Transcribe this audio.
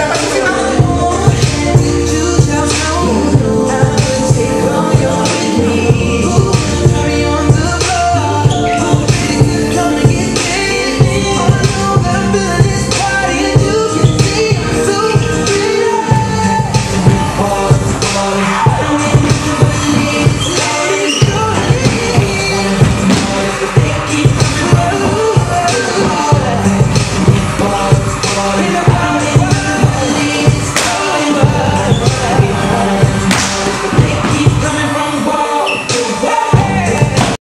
dapat